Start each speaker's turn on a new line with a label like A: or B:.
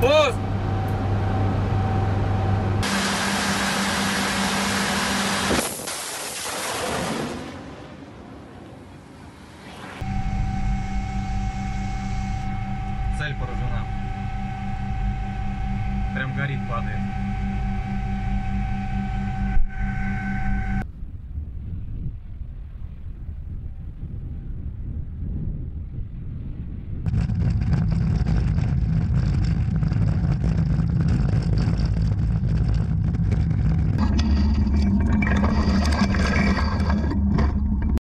A: Пост! Цель поражена. Прям горит, падает. Thank